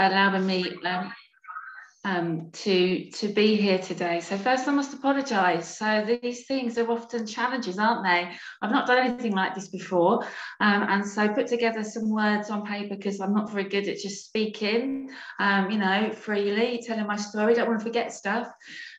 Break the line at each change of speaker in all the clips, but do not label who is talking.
allowing me um, um, to to be here today. So first, I must apologise. So these things are often challenges, aren't they? I've not done anything like this before, um, and so I put together some words on paper because I'm not very good at just speaking, um, you know, freely telling my story. Don't want to forget stuff.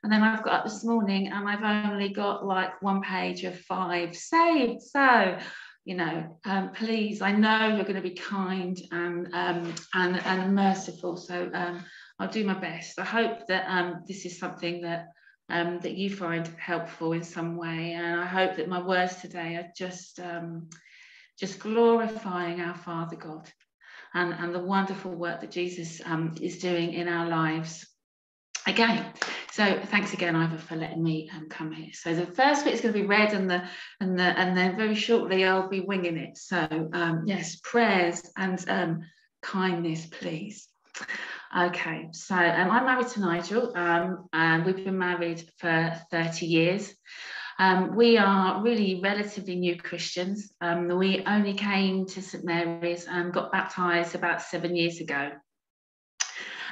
And then I've got up this morning, and I've only got like one page of five saved. So you know, um, please, I know you're going to be kind and um, and and merciful. So um, I'll do my best. I hope that um, this is something that um, that you find helpful in some way, and I hope that my words today are just um, just glorifying our Father God and, and the wonderful work that Jesus is doing in our lives. Again, so thanks again, Ivor, for letting me um, come here. So the first bit is going to be read, and the and the and then very shortly I'll be winging it. So um, yes, prayers and um, kindness, please. Okay, so um, I'm married to Nigel, um, and we've been married for 30 years. Um, we are really relatively new Christians. We only came to St Mary's and got baptised about seven years ago.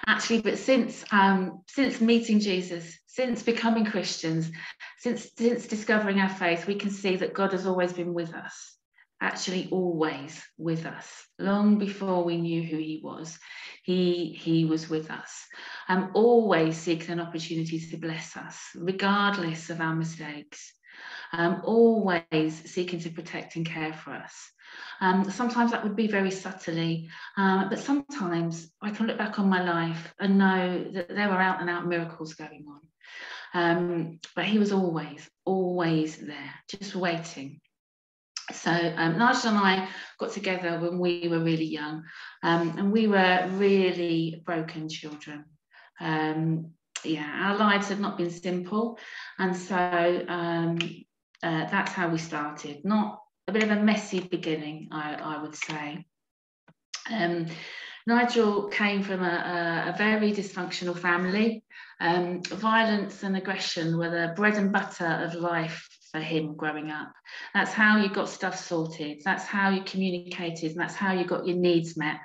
Actually, but since um, since meeting Jesus, since becoming Christians, since since discovering our faith, we can see that God has always been with us actually always with us. Long before we knew who he was he he was with us. Um, always seeking an opportunity to bless us regardless of our mistakes um, always seeking to protect and care for us. Um, sometimes that would be very subtly um, but sometimes i can look back on my life and know that there were out and out miracles going on. Um, but he was always always there just waiting. So um, and I got together when we were really young, um, and we were really broken children. Um, yeah, our lives have not been simple, and so um, uh, that's how we started. Not a bit of a messy beginning, I, I would say. Um, Nigel came from a, a, a very dysfunctional family. Um, violence and aggression were the bread and butter of life for him growing up. That's how you got stuff sorted. That's how you communicated, and that's how you got your needs met.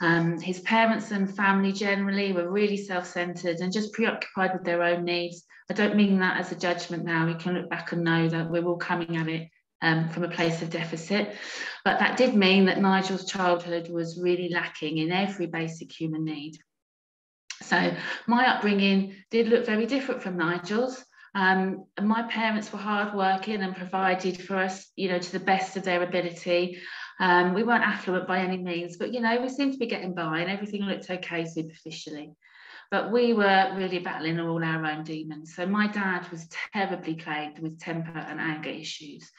Um, his parents and family generally were really self-centered and just preoccupied with their own needs. I don't mean that as a judgment now. We can look back and know that we're all coming at it um, from a place of deficit. But that did mean that Nigel's childhood was really lacking in every basic human need. So my upbringing did look very different from Nigel's. Um, my parents were hardworking and provided for us, you know, to the best of their ability. Um, we weren't affluent by any means, but you know, we seemed to be getting by and everything looked okay superficially. But we were really battling all our own demons. So my dad was terribly plagued with temper and anger issues.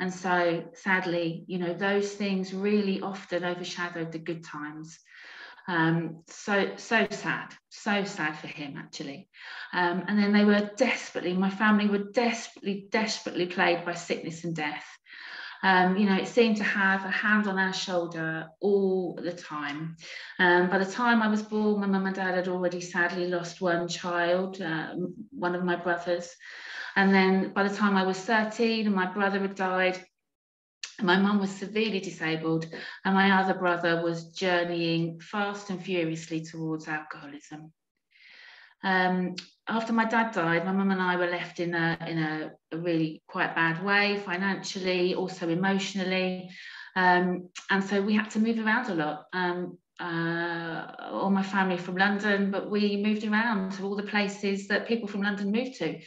And so sadly, you know, those things really often overshadowed the good times. Um, so so sad, so sad for him actually. Um, and then they were desperately, my family were desperately, desperately plagued by sickness and death. Um, you know, it seemed to have a hand on our shoulder all the time. Um, by the time I was born, my mum and dad had already sadly lost one child, uh, one of my brothers. And then by the time I was 13 and my brother had died, my mum was severely disabled, and my other brother was journeying fast and furiously towards alcoholism. Um, after my dad died, my mum and I were left in a in a, a really quite bad way financially, also emotionally, um, and so we had to move around a lot. Um, uh, all my family from London, but we moved around to all the places that people from London moved to,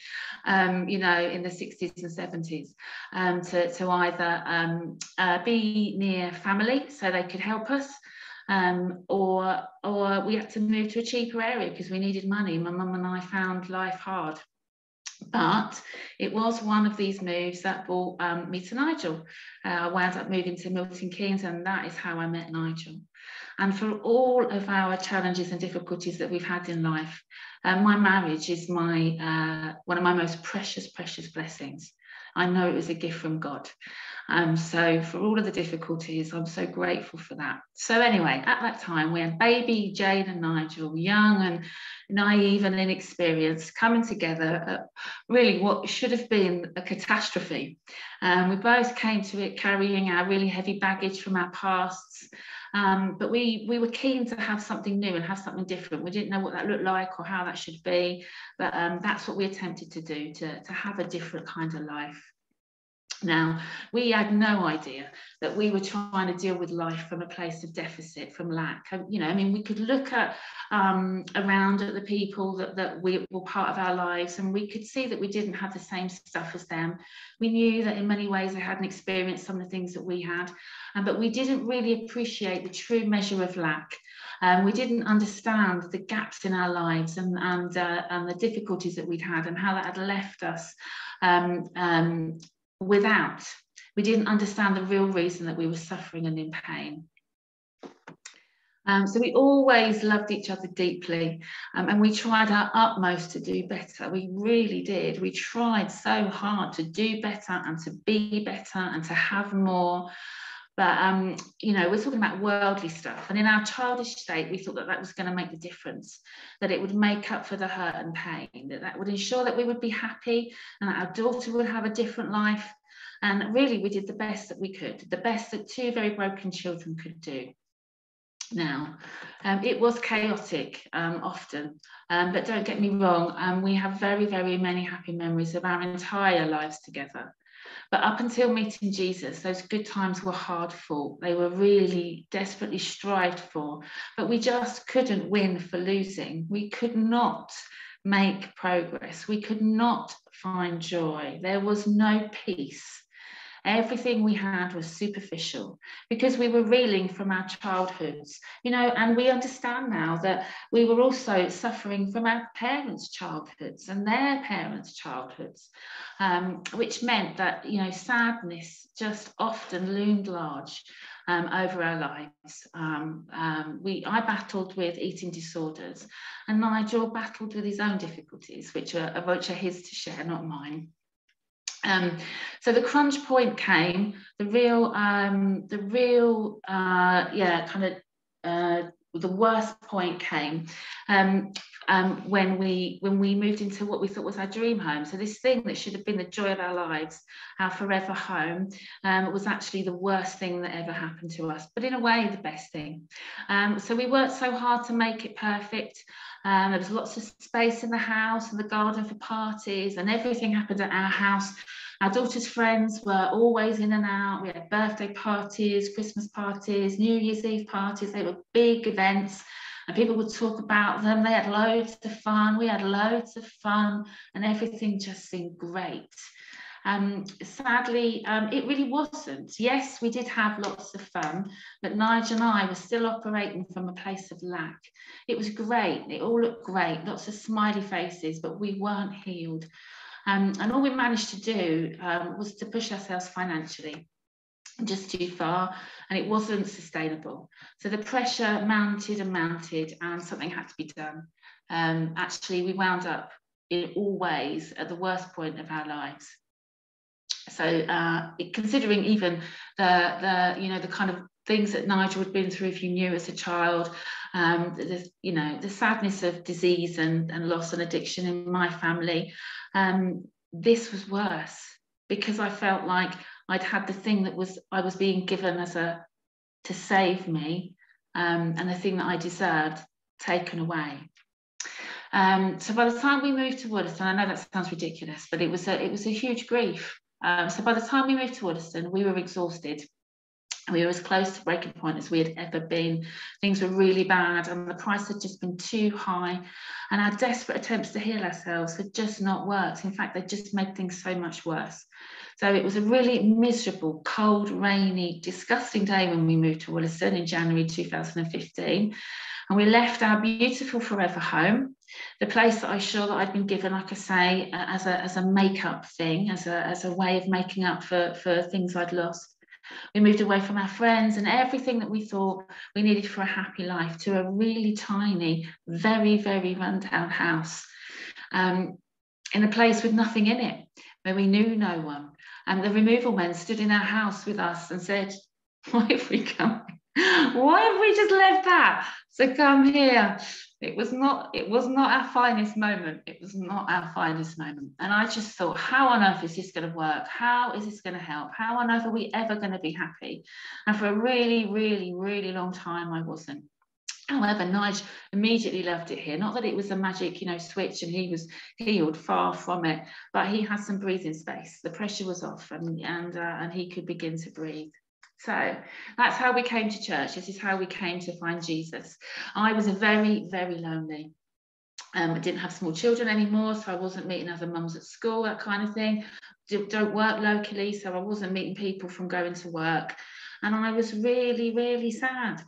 um, you know, in the 60s and 70s, um, to, to either um, uh, be near family so they could help us, um, or, or we had to move to a cheaper area because we needed money. My mum and I found life hard. But it was one of these moves that brought um, me to Nigel. Uh, I wound up moving to Milton Keynes, and that is how I met Nigel. And for all of our challenges and difficulties that we've had in life, uh, my marriage is my uh, one of my most precious, precious blessings. I know it was a gift from God. Um, so for all of the difficulties, I'm so grateful for that. So anyway, at that time, we had baby Jane and Nigel, young and naive and inexperienced, coming together at really what should have been a catastrophe. Um, we both came to it carrying our really heavy baggage from our pasts, Um, but we we were keen to have something new and have something different. We didn't know what that looked like or how that should be, but um, that's what we attempted to do to, to have a different kind of life. Now, we had no idea that we were trying to deal with life from a place of deficit, from lack. You know, I mean, we could look at um, around at the people that, that we were part of our lives and we could see that we didn't have the same stuff as them. We knew that in many ways they hadn't experienced some of the things that we had, um, but we didn't really appreciate the true measure of lack. Um, we didn't understand the gaps in our lives and, and, uh, and the difficulties that we'd had and how that had left us um, um, without. We didn't understand the real reason that we were suffering and in pain. Um, so we always loved each other deeply um, and we tried our utmost to do better. We really did. We tried so hard to do better and to be better and to have more. But, um, you know, we're talking about worldly stuff. And in our childish state, we thought that that was going to make the difference, that it would make up for the hurt and pain, that that would ensure that we would be happy and that our daughter would have a different life. And really, we did the best that we could, the best that two very broken children could do. Now, um, it was chaotic um, often, um, but don't get me wrong, um, we have very, very many happy memories of our entire lives together. But up until meeting Jesus, those good times were hard fought. They were really desperately strived for, but we just couldn't win for losing. We could not make progress. We could not find joy. There was no peace. Everything we had was superficial because we were reeling from our childhoods, you know, and we understand now that we were also suffering from our parents' childhoods and their parents' childhoods, um, which meant that, you know, sadness just often loomed large. Um, over our lives. Um, um, we, I battled with eating disorders, and Nigel battled with his own difficulties, which are, which are his to share, not mine. Um, so the crunch point came, the real, um, the real, uh, yeah, kind of uh, the worst point came um, um, when we when we moved into what we thought was our dream home. So this thing that should have been the joy of our lives, our forever home, um, was actually the worst thing that ever happened to us. But in a way, the best thing. Um, so we worked so hard to make it perfect. Um, there was lots of space in the house and the garden for parties, and everything happened at our house. Our daughter's friends were always in and out. We had birthday parties, Christmas parties, New Year's Eve parties. They were big events and people would talk about them. They had loads of fun. We had loads of fun and everything just seemed great. Um, sadly, um, it really wasn't. Yes, we did have lots of fun, but Nigel and I were still operating from a place of lack. It was great. It all looked great, lots of smiley faces, but we weren't healed. Um, and all we managed to do um, was to push ourselves financially just too far and it wasn't sustainable. So the pressure mounted and mounted and something had to be done. Um, actually, we wound up in all ways at the worst point of our lives. So uh, considering even the, the, you know, the kind of things that Nigel had been through if you knew as a child, um, the, you know, the sadness of disease and, and loss and addiction in my family, um, this was worse because I felt like I'd had the thing that was I was being given as a to save me, um, and the thing that I deserved taken away. Um, so by the time we moved to Wollaston, I know that sounds ridiculous, but it was a it was a huge grief. Um, so by the time we moved to Wollaston, we were exhausted we were as close to breaking point as we had ever been. Things were really bad, and the price had just been too high. And our desperate attempts to heal ourselves had just not worked. In fact, they just made things so much worse. So it was a really miserable, cold, rainy, disgusting day when we moved to Wollaston in January 2015. And we left our beautiful forever home, the place that I sure that I'd been given, like I say, as a, as a make-up thing, as a, as a way of making up for, for things I'd lost. We moved away from our friends and everything that we thought we needed for a happy life to a really tiny, very, very rundown house um, in a place with nothing in it, where we knew no one. And the removal men stood in our house with us and said, Why have we come? Why have we just left that to come here? It was not it was not our finest moment it was not our finest moment and i just thought how on earth is this going to work how is this going to help how on earth are we ever going to be happy and for a really really really long time i wasn't However, Nigel immediately loved it here. Not that it was a magic, you know, switch and he was healed, far from it, but he had some breathing space. The pressure was off and, and, uh, and he could begin to breathe. So that's how we came to church. This is how we came to find Jesus. I was a very, very lonely. Um, I didn't have small children anymore, so I wasn't meeting other mums at school, that kind of thing. Don't work locally, so I wasn't meeting people from going to work. And I was really, really sad.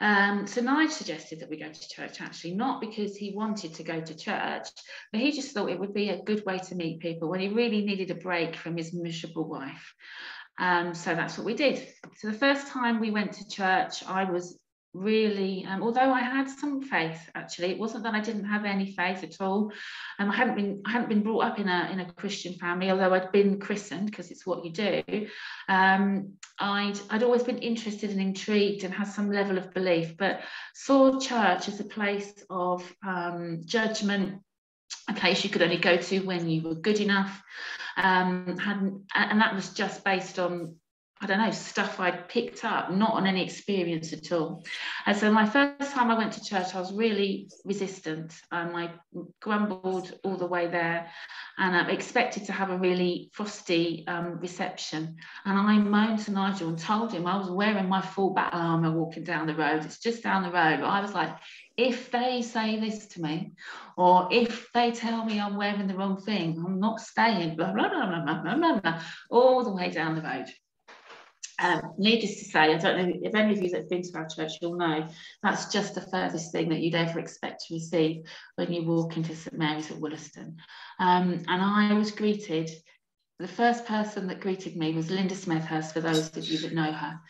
Um, so Nigel suggested that we go to church actually, not because he wanted to go to church, but he just thought it would be a good way to meet people when he really needed a break from his miserable wife. Um, so that's what we did. So the first time we went to church, I was really um, although I had some faith actually it wasn't that I didn't have any faith at all um, I hadn't been I hadn't been brought up in a in a Christian family although I'd been christened because it's what you do um, I'd I'd always been interested and intrigued and had some level of belief but saw church as a place of um, judgment a place you could only go to when you were good enough um, hadn't, and that was just based on I don't know, stuff I'd picked up, not on any experience at all. And so my first time I went to church, I was really resistant. Um, I grumbled all the way there and I expected to have a really frosty um, reception. And I moaned to Nigel and told him I was wearing my full battle armour walking down the road. It's just down the road. I was like, if they say this to me, or if they tell me I'm wearing the wrong thing, I'm not staying, blah, blah, blah, blah, blah, blah, blah, all the way down the road. Um, needless to say, I don't know if any of you that have been to our church, you'll know that's just the furthest thing that you'd ever expect to receive when you walk into St Mary's at Wollaston. Um, and I was greeted, the first person that greeted me was Linda Smethurst, for those of you that know her.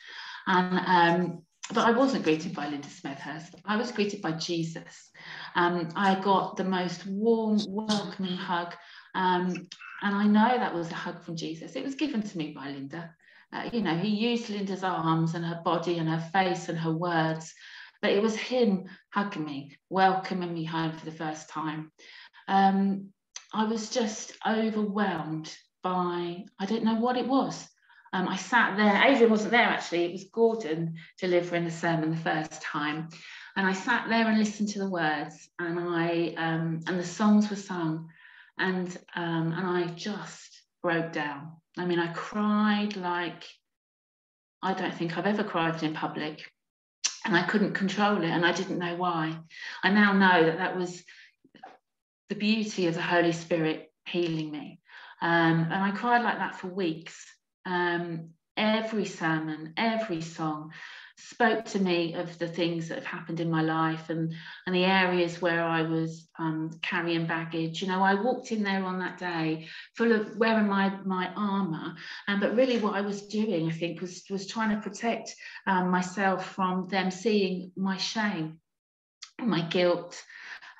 And um, but I wasn't greeted by Linda Smethurst. I was greeted by Jesus. Um, I got the most warm, welcoming hug. Um, and I know that was a hug from Jesus. It was given to me by Linda. Uh, you know, he used Linda's arms and her body and her face and her words, but it was him hugging me, welcoming me home for the first time. Um, I was just overwhelmed by, I don't know what it was. Um, I sat there, Adrian wasn't there actually, it was Gordon delivering the sermon the first time. And I sat there and listened to the words and I um, and the songs were sung and um, and I just broke down. I mean, I cried like I don't think I've ever cried in public, and I couldn't control it, and I didn't know why. I now know that that was the beauty of the Holy Spirit healing me, um, and I cried like that for weeks. Um, every sermon, every song, spoke to me of the things that have happened in my life and and the areas where I was um, carrying baggage. You know, I walked in there on that day full of wearing my my armor, and but really what I was doing, I think, was was trying to protect um, myself from them seeing my shame, my guilt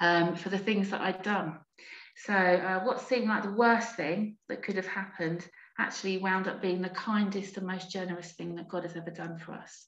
um, for the things that I'd done. So uh, what seemed like the worst thing that could have happened actually wound up being the kindest and most generous thing that God has ever done for us.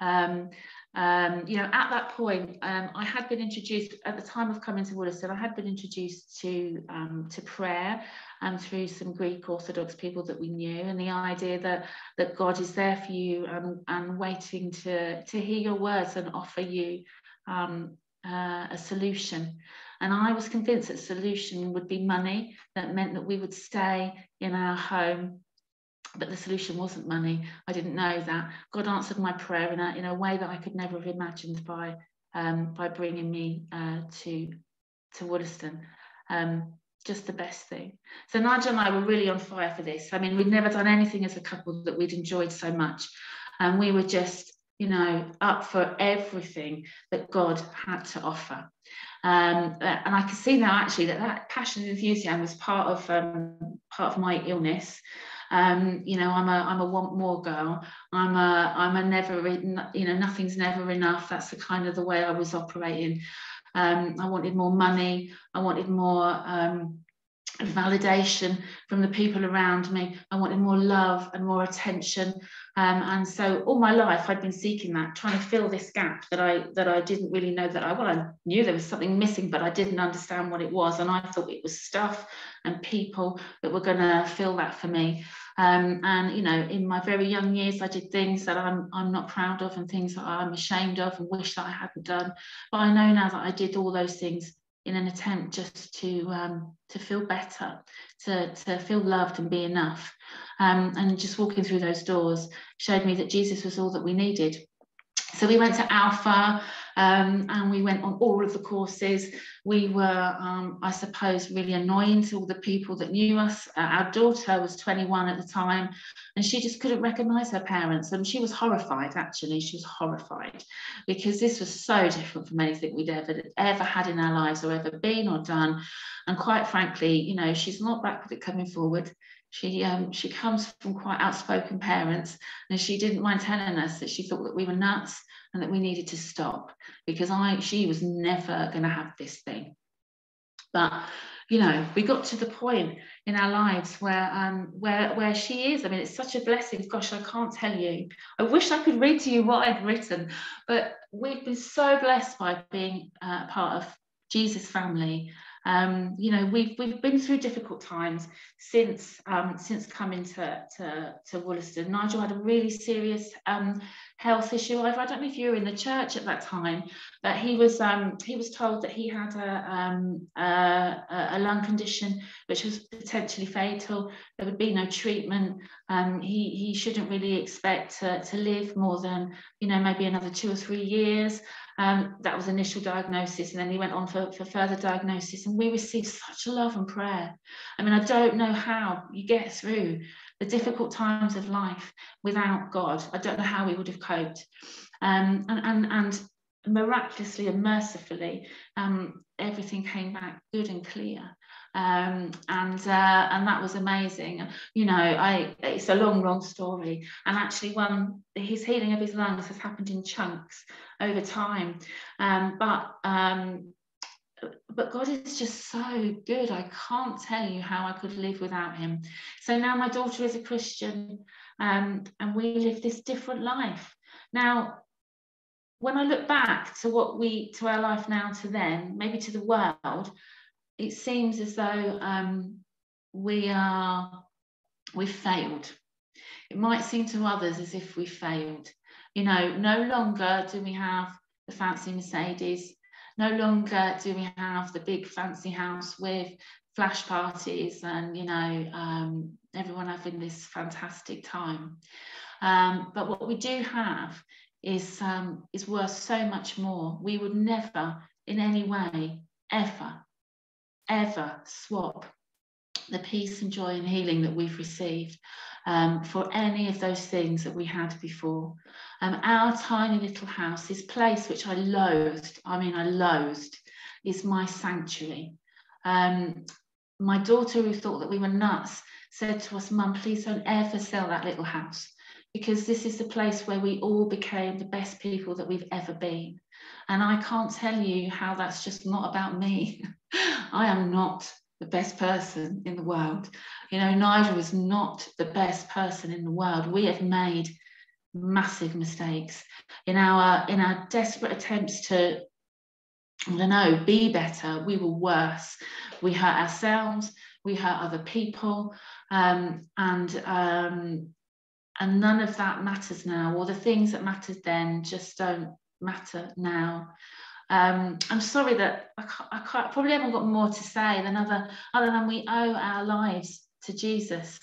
Um, um, you know, at that point, um, I had been introduced at the time of coming to Wollaston. I had been introduced to um, to prayer and through some Greek Orthodox people that we knew, and the idea that that God is there for you and, and waiting to to hear your words and offer you um, uh, a solution. And I was convinced that solution would be money. That meant that we would stay in our home but the solution wasn't money. I didn't know that. God answered my prayer in a, in a way that I could never have imagined by, um, by bringing me uh, to, to Wollaston. Um, just the best thing. So Nigel and I were really on fire for this. I mean, we'd never done anything as a couple that we'd enjoyed so much. And we were just, you know, up for everything that God had to offer. Um, and I can see now actually that that passion and enthusiasm was part of um, part of my illness. Um, you know, I'm a I'm a want more girl. I'm a I'm a never you know nothing's never enough. That's the kind of the way I was operating. Um, I wanted more money. I wanted more um, validation from the people around me. I wanted more love and more attention. Um, and so all my life I'd been seeking that, trying to fill this gap that I that I didn't really know that I well, I knew there was something missing, but I didn't understand what it was. And I thought it was stuff and people that were gonna fill that for me. Um, and you know, in my very young years, I did things that I'm I'm not proud of and things that I'm ashamed of and wish that I hadn't done. But I know now that I did all those things in an attempt just to um, to feel better, to, to feel loved and be enough. Um, and just walking through those doors showed me that Jesus was all that we needed. So we went to Alpha um, and we went on all of the courses. We were, um, I suppose, really annoying to all the people that knew us. Uh, our daughter was 21 at the time, and she just couldn't recognize her parents. And she was horrified, actually. She was horrified because this was so different from anything we'd ever, ever had in our lives or ever been or done. And quite frankly, you know, she's not backward at coming forward. She um, she comes from quite outspoken parents, and she didn't mind telling us that she thought that we were nuts and that we needed to stop because I she was never going to have this thing. But you know, we got to the point in our lives where um where where she is. I mean, it's such a blessing. Gosh, I can't tell you. I wish I could read to you what I've written, but we've been so blessed by being uh, part of Jesus' family um, you know, we've we've been through difficult times since um, since coming to, to to Wollaston. Nigel had a really serious um, health issue. I don't know if you were in the church at that time, but he was um, he was told that he had a, um, a, a lung condition which was potentially fatal. There would be no treatment. Um, he he shouldn't really expect to, to live more than you know maybe another two or three years. Um, that was initial diagnosis, and then he went on for, for further diagnosis. And we received such a love and prayer. I mean, I don't know how you get through the difficult times of life without God. I don't know how we would have coped. Um, and, and, and miraculously and mercifully, um, everything came back good and clear. Um, and uh, and that was amazing. You know, I it's a long, long story, and actually, one his healing of his lungs has happened in chunks over time. Um, but um, but God is just so good. I can't tell you how I could live without Him. So now my daughter is a Christian, um, and we live this different life. Now, when I look back to what we to our life now to then, maybe to the world, it seems as though um, we are we've failed. It might seem to others as if we failed. You know, no longer do we have the fancy Mercedes. No longer do we have the big fancy house with flash parties and you know um, everyone having this fantastic time. Um, but what we do have is um, is worth so much more. We would never, in any way, ever ever swap the peace and joy and healing that we've received um, for any of those things that we had before. Um, our tiny little house, this place which I loathed, I mean, I loathed, is my sanctuary. Um, my daughter, who thought that we were nuts, said to us, Mum, please don't ever sell that little house because this is the place where we all became the best people that we've ever been. And I can't tell you how that's just not about me. I am not the best person in the world. You know, Nigel is not the best person in the world. We have made massive mistakes in our in our desperate attempts to I don't know, be better. We were worse. We hurt ourselves. We hurt other people, um, and um, and none of that matters now. Or the things that mattered then just don't matter now. Um, I'm sorry that I, can't, I can't, probably haven't got more to say than other, other than we owe our lives to Jesus.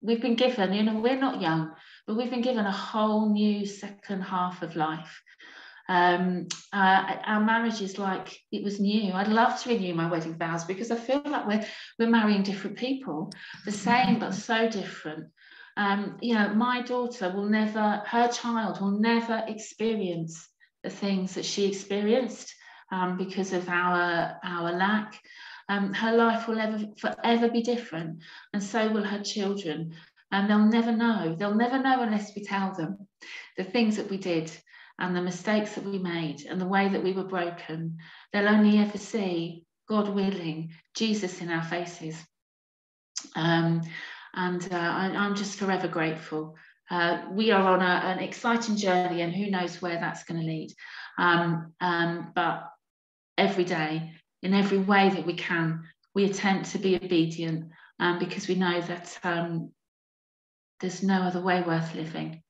We've been given, you know, we're not young, but we've been given a whole new second half of life. Um, uh, our marriage is like it was new. I'd love to renew my wedding vows because I feel like we're we're marrying different people, the same but so different. Um, you know, my daughter will never, her child will never experience the things that she experienced um, because of our, our lack. Um, her life will ever forever be different, and so will her children. And they'll never know. They'll never know unless we tell them the things that we did and the mistakes that we made and the way that we were broken. They'll only ever see, God willing, Jesus in our faces. Um, and uh, I, am just forever grateful. Uh, we are on a, an exciting journey, and who knows where that's going to lead. Um, um, but every day, in every way that we can, we attempt to be obedient um, because we know that um, there's no other way worth living.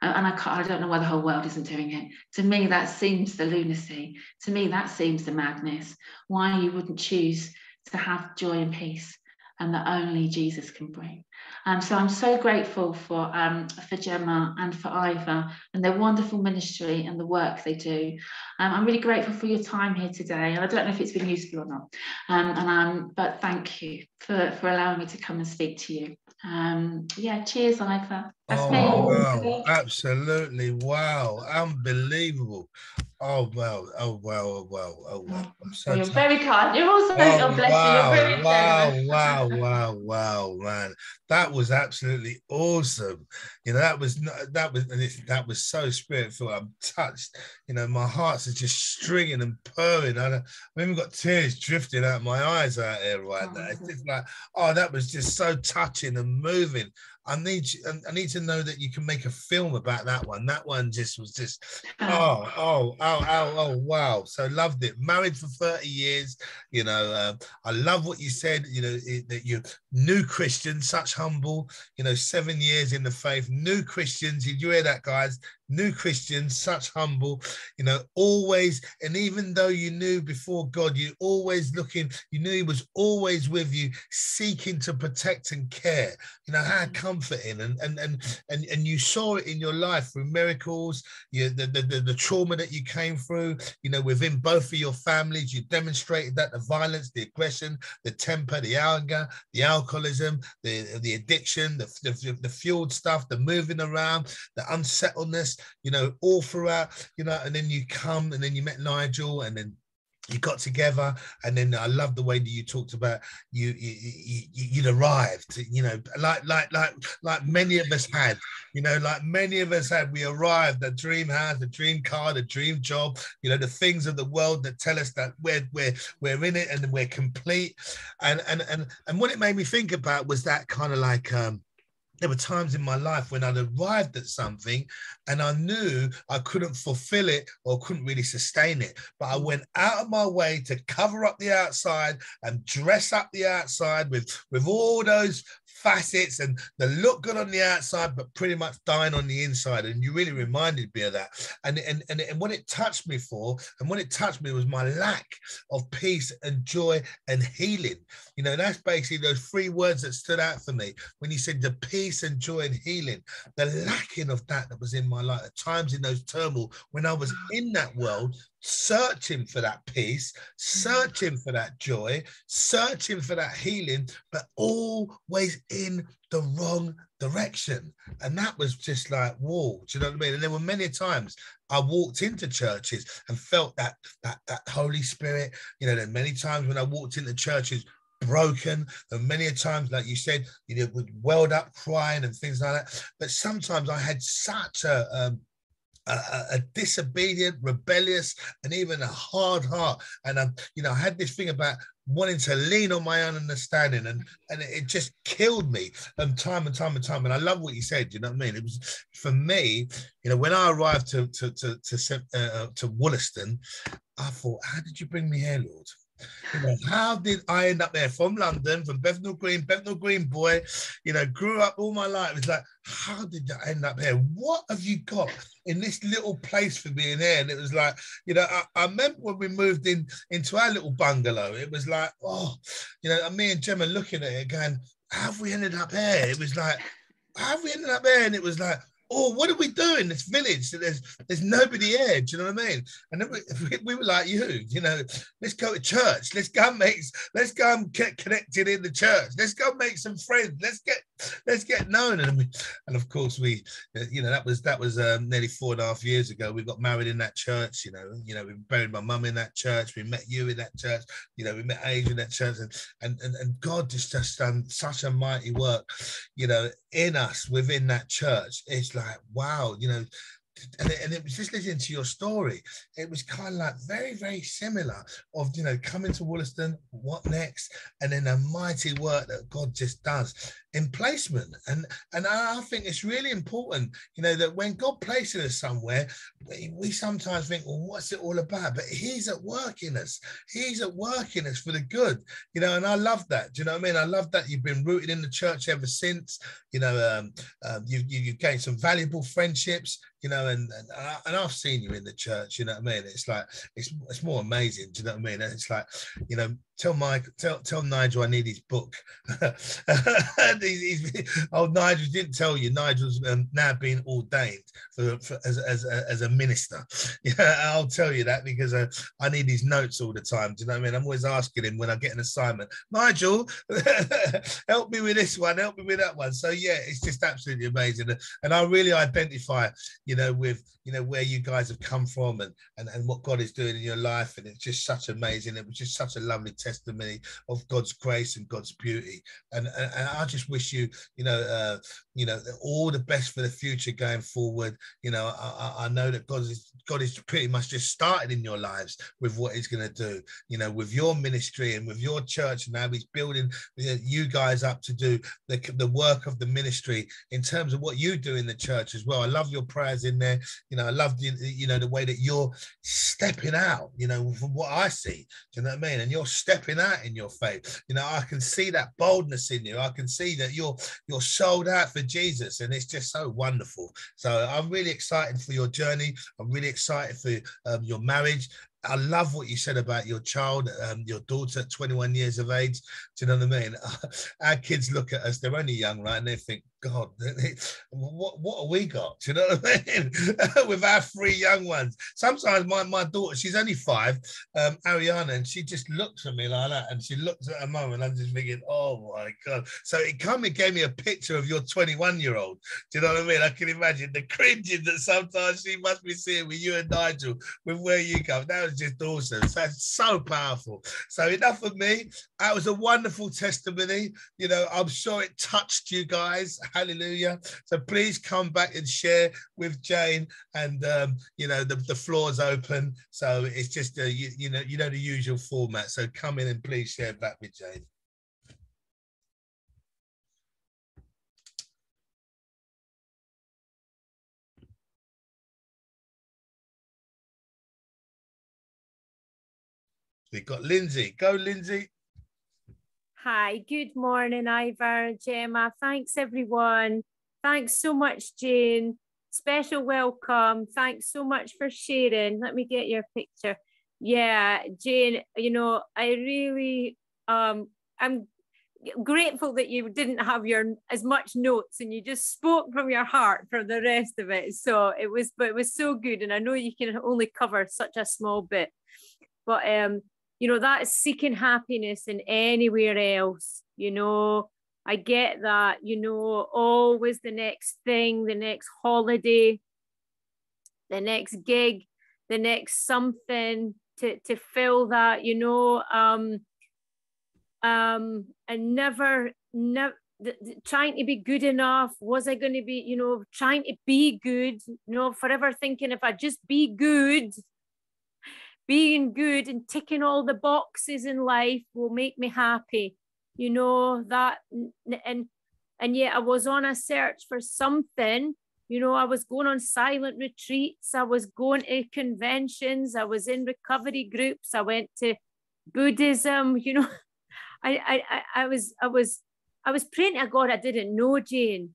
And I, I don't know why the whole world isn't doing it. To me, that seems the lunacy. To me, that seems the madness. Why you wouldn't choose to have joy and peace and that only Jesus can bring. Um, so I'm so grateful for um, for Gemma and for Ivor and their wonderful ministry and the work they do. Um, I'm really grateful for your time here today, and I don't know if it's been useful or not. Um, and um, but thank you for for allowing me to come and speak to you. Um, yeah, cheers, Ivor. That's
oh. Wow, absolutely. Wow. Unbelievable. Oh wow! Oh wow! Oh wow! Oh wow!
Oh, so you're very kind. You're also oh, God bless wow, you. You're very
wow!
Generous.
Wow! Wow! Wow! Man, that was absolutely awesome. You know that was that was that was so spirit-filled. I'm touched. You know my heart's are just stringing and purring. I, I even got tears drifting out my eyes out here right oh, now. It's just like oh, that was just so touching and moving. I need I need to know that you can make a film about that one. That one just was just oh oh oh oh oh wow. So loved it. Married for thirty years. You know, uh, I love what you said. You know it, that you new Christian, such humble. You know, seven years in the faith, new Christians. Did you hear that, guys? New Christians, such humble, you know, always, and even though you knew before God, you always looking, you knew He was always with you, seeking to protect and care. You know, how mm. comforting, and and and and, and you saw it in your life through miracles, you the, the, the, the trauma that you came through, you know, within both of your families, you demonstrated that the violence, the aggression, the temper, the anger, the alcoholism, the the addiction, the, the, the fueled stuff, the moving around, the unsettledness, you know, all throughout, you know, and then you come and then you met Nigel and then you got together. And then i love the way that you talked about you, you, you would arrived you know like like like like many of us had you know like many of us had. We arrived the dream house the dream car the dream job you know the things of the world that tell us that we're we're we're in it and we're complete. And and and and what it made me think about was that kind of like um there were times in my life when I'd arrived at something and I knew I couldn't fulfill it or couldn't really sustain it. But I went out of my way to cover up the outside and dress up the outside with, with all those facets and the look good on the outside, but pretty much dying on the inside. And you really reminded me of that. And, and, and, and what it touched me for, and what it touched me was my lack of peace and joy and healing. You know, that's basically those three words that stood out for me when you said the peace and joy and healing, the lacking of that that was in my life at times in those turmoil when I was in that world searching for that peace, searching for that joy, searching for that healing, but always in the wrong direction. And that was just like, whoa, do you know what I mean? And there were many times I walked into churches and felt that that that Holy Spirit, you know, there many times when I walked into churches broken and many times like you said you know would welled up crying and things like that but sometimes i had such a um, a, a, disobedient, rebellious, and even a hard heart. And um, you know, I had this thing about wanting to lean on my own understanding, and and it just killed me um, time and time and time. And I love what you said. You know what I mean? It was for me. You know, when I arrived to to to to, uh, to Wollaston, I thought, how did you bring me here, Lord? You know, how did I end up there from London, from Bethnal Green, Bethnal Green boy, you know, grew up all my life. It's like, how did I end up here? What have you got in this little place for me in here? And it was like, you know, I, I remember when we moved in into our little bungalow, it was like, oh, you know, me and Gemma looking at it going, how have we ended up here? It was like, how have we ended up here? And it was like, oh, what are we doing? In this village, there's there's nobody here. Do you know what I mean? And then we, we, were like you, you know, let's go to church. Let's go and make, let's go and get connected in the church. Let's go make some friends. Let's get let's get known. And we, and of course we, you know, that was that was um, nearly four and a half years ago. We got married in that church. You know, you know, we buried my mum in that church. We met you in that church. You know, we met Age in that church, and and and, and God just just done such a mighty work. You know, in us within that church. It's like like, wow, you know, and it, and it was just listening to your story. It was kind of like very, very similar of, you know, coming to Wollaston, what next? And then the mighty work that God just does in placement. And, and I think it's really important, you know, that when God places us somewhere, we sometimes think, well, what's it all about? But he's at work in us. He's at work in us for the good, you know, and I love that. Do you know what I mean? I love that you've been rooted in the church ever since, you know, um, um, you've, you've gained some valuable friendships, you know, and, and and I've seen you in the church, you know what I mean? It's like it's it's more amazing, do you know what I mean? It's like, you know, tell Mike, tell tell Nigel I need his book. he's, he's, oh, Nigel didn't tell you. Nigel's um, now been ordained for, for as, as, as a minister. Yeah, I'll tell you that because uh, I need his notes all the time. Do you know what I mean? I'm always asking him when I get an assignment, Nigel, help me with this one, help me with that one. So yeah, it's just absolutely amazing, and I really identify, you know, with you know where you guys have come from and and, and what God is doing in your life, and it's just such amazing. It was just such a lovely testimony of God's grace and God's beauty, and and, and I just wish you, you know, uh, you know, all the best for the future going forward. You know, I, I know that God is God is pretty much just started in your lives with what He's going to do. You know, with your ministry and with your church, and now He's building you guys up to do the the work of the ministry in terms of what you do in the church as well. I love your prayers in there. You know, I love the you know the way that you're stepping out. You know, from what I see, do you know what I mean? And you're stepping out in your faith. You know, I can see that boldness in you. I can see that you're you're sold out for Jesus, and it's just so wonderful. So I'm really excited for your journey. I'm really excited for um, your marriage. I love what you said about your child, um, your daughter, 21 years of age. Do you know what I mean? Our kids look at us, they're only young, right? And they think, God, what what have we got? Do you know what I mean? With our three young ones. Sometimes my, my daughter, she's only five, um, Ariana, and she just looks at me like that, and she looks at her mum, and I'm just thinking, oh my God. So it kind of gave me a picture of your 21 year old. Do you know what I mean? I can imagine the cringing that sometimes she must be seeing with you and Nigel, with where you come. That was just awesome. So that's so powerful. So enough of me. That was a wonderful testimony. You know, I'm sure it touched you guys. Hallelujah. So please come back and share with Jayne. And, um, you know, the, the floor's open. So it's just, a, you, you know, you know, the usual format. So come in and please share back with Jayne. We've got Lindsay. Go, Lindsay.
Hi, good morning, Ivor, Gemma. Thanks, everyone. Thanks so much, Jayne. Special welcome. Thanks so much for sharing. Let me get your picture. Yeah, Jayne, you know, I really, um, I'm grateful that you didn't have your as much notes and you just spoke from your heart for the rest of it. So it was, but it was so good. And I know you can only cover such a small bit, but um, you know, that's seeking happiness in anywhere else, you know. I get that, you know, always the next thing, the next holiday, the next gig, the next something to, to fill that, you know. Um, um, and never, never trying to be good enough. Was I going to be, you know, trying to be good, you know, forever thinking if I just be good, being good and ticking all the boxes in life will make me happy you know that and and yet i was on a search for something you know i was going on silent retreats i was going to conventions i was in recovery groups i went to buddhism you know i i i was i was i was praying to god i didn't know jane.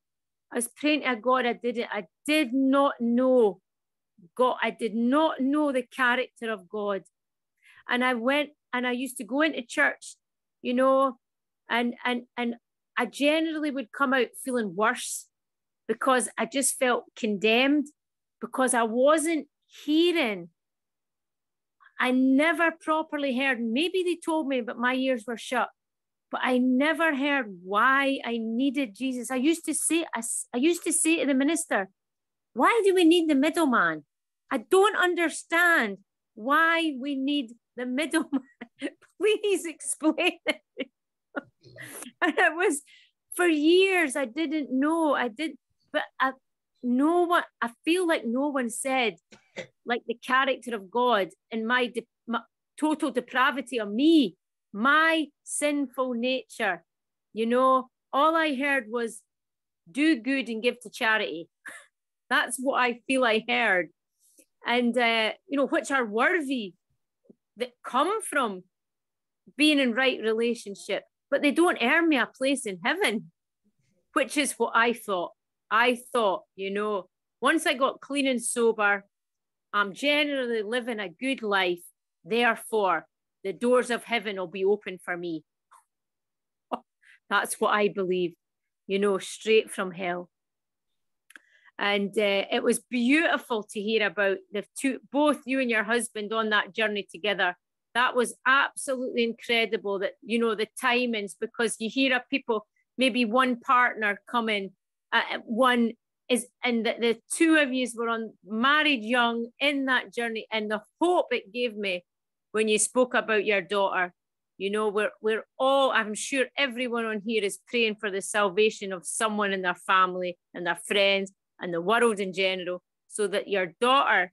I was praying to god i didn't i did not know God, I did not know the character of God. And I went and I used to go into church, you know, and and and I generally would come out feeling worse because I just felt condemned because I wasn't hearing. I never properly heard. Maybe they told me, but my ears were shut. But I never heard why I needed Jesus. I used to say, I, I used to say to the minister, why do we need the middleman? I don't understand why we need the middleman. Please explain it. and it was for years I didn't know. I did, but I, no one, I feel like no one said, like the character of God and my, de- my total depravity of me, my sinful nature. You know, all I heard was do good and give to charity. That's what I feel I heard. And, uh, you know, which are worthy that come from being in right relationship, but they don't earn me a place in heaven, which is what I thought. I thought, you know, once I got clean and sober, I'm generally living a good life. Therefore, the doors of heaven will be open for me. That's what I believe, you know, straight from hell. And uh, it was beautiful to hear about the two, both you and your husband on that journey together. That was absolutely incredible that, you know, the timings, because you hear of people, maybe one partner coming, uh, one is, and the, the two of you were on married young in that journey. And the hope it gave me when you spoke about your daughter you know, we're we're all, I'm sure everyone on here is praying for the salvation of someone in their family and their friends and the world in general, so that your daughter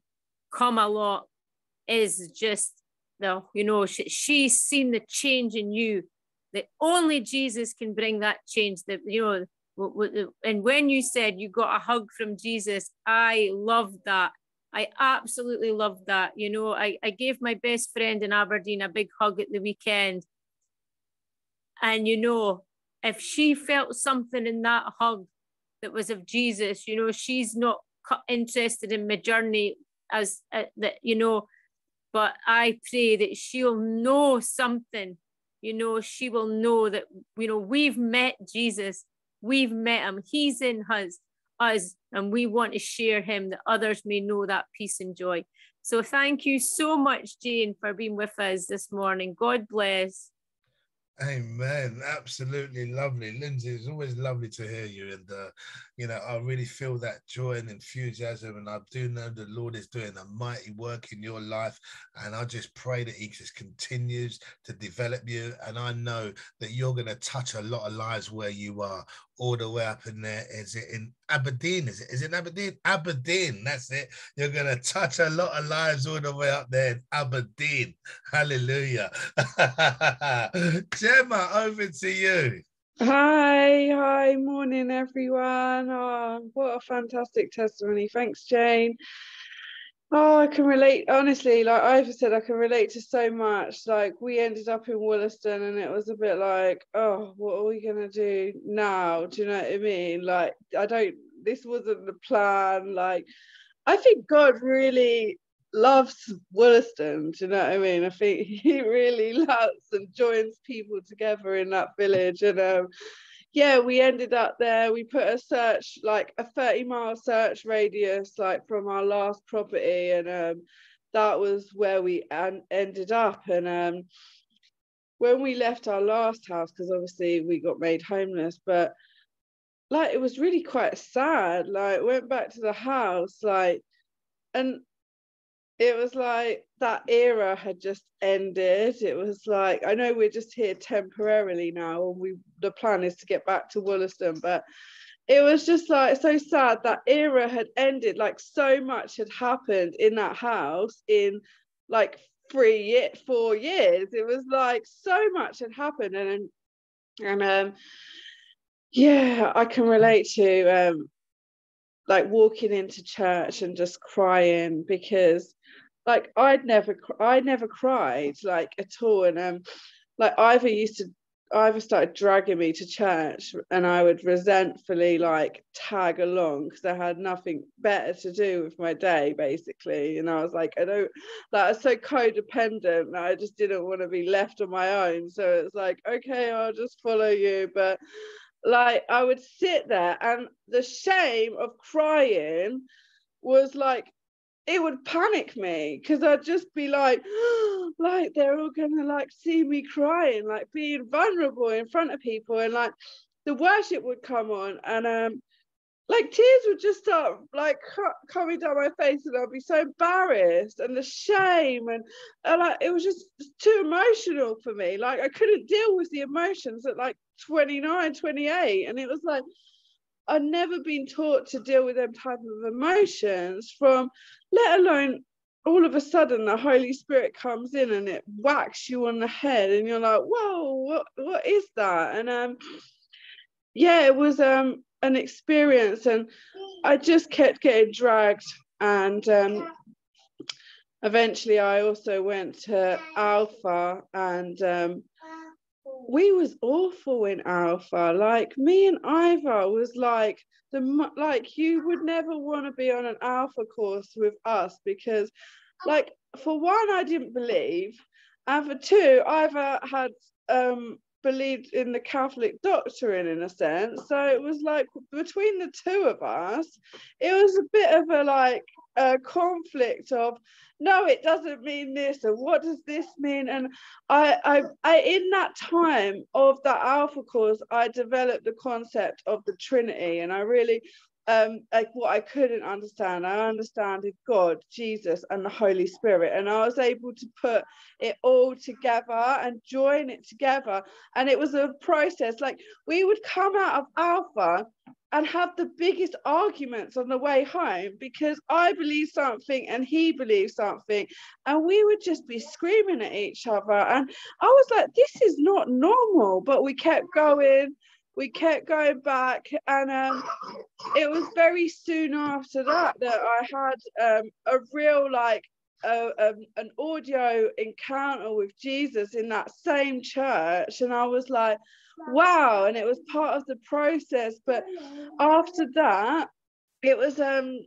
come along is just the, you know, she, she's seen the change in you. That only Jesus can bring that change. That you know, and when you said you got a hug from Jesus, I love that. I absolutely love that. You know, I, I gave my best friend in Aberdeen a big hug at the weekend. And, you know, if she felt something in that hug that was of Jesus, you know, she's not interested in my journey as uh, that, you know, but I pray that she'll know something, you know, she will know that, you know, we've met Jesus, we've met him, he's in us us and we want to share him that others may know that peace and joy. So thank you so much, Jayne, for being with us this morning. God bless.
Amen. Absolutely lovely. Lindsay, it's always lovely to hear you. And, uh, you know, I really feel that joy and enthusiasm. And I do know the Lord is doing a mighty work in your life. And I just pray that He just continues to develop you. And I know that you're going to touch a lot of lives where you are all the way up in there. Is it in Aberdeen? Is it? Is it Aberdeen? Aberdeen. That's it. You're gonna touch a lot of lives all the way up there in Aberdeen. Hallelujah. Gemma, over to you.
Hi, hi, morning everyone. Oh, what a fantastic testimony. Thanks, Jayne. Oh, I can relate. Honestly, like I've said, I can relate to so much. Like we ended up in Wollaston, and it was a bit like, oh, what are we gonna do now? Do you know what I mean? Like, I don't. This wasn't the plan. Like, I think God really loves Wollaston. Do you know what I mean? I think He really loves and joins people together in that village, and um, yeah, we ended up there. We put a search, like a 30 mile search radius, like from our last property. And um, that was where we an- ended up. And um, when we left our last house, because obviously we got made homeless, but like it was really quite sad. Like, went back to the house, like, and it was like that era had just ended. It was like I know we're just here temporarily now, and we the plan is to get back to Wollaston, but it was just like so sad that era had ended. Like so much had happened in that house in like three year, four years. It was like so much had happened, and and um yeah, I can relate to um like walking into church and just crying because like I'd never I never cried like at all. And um like Ivor used to Ivor started dragging me to church and I would resentfully like tag along because I had nothing better to do with my day basically. And I was like I don't like I was so codependent I just didn't want to be left on my own. So it's like okay I'll just follow you. But like I would sit there and the shame of crying was like it would panic me because I'd just be like, like they're all gonna like see me crying, like being vulnerable in front of people, and like the worship would come on, and um, like tears would just start like coming down my face, and I'd be so embarrassed, and the shame, and, and like it was just too emotional for me. Like I couldn't deal with the emotions at like 29, 28, and it was like I'd never been taught to deal with them type of emotions from, let alone all of a sudden the Holy Spirit comes in and it whacks you on the head and you're like, whoa, what what is that? And um yeah, it was um an experience and I just kept getting dragged and um eventually I also went to Alpha and um we was awful in Alpha. Like me and Ivor was like the like you would never want to be on an Alpha course with us because, like, for one, I didn't believe, and for two, Ivor had um believed in the Catholic doctrine in a sense. So it was like between the two of us, it was a bit of a like a conflict of no it doesn't mean this and what does this mean? And I, I i in that time of that alpha course i developed the concept of the trinity and i really um like what i couldn't understand i understood god jesus and the holy spirit and i was able to put it all together and join it together and it was a process. Like we would come out of alpha and have the biggest arguments on the way home because I believe something and he believes something. And we would just be screaming at each other. And I was like, this is not normal. But we kept going, we kept going back. And um, it was very soon after that that I had um, a real, like, um, an audio encounter with Jesus in that same church. And I was like, wow and it was part of the process but after that it was um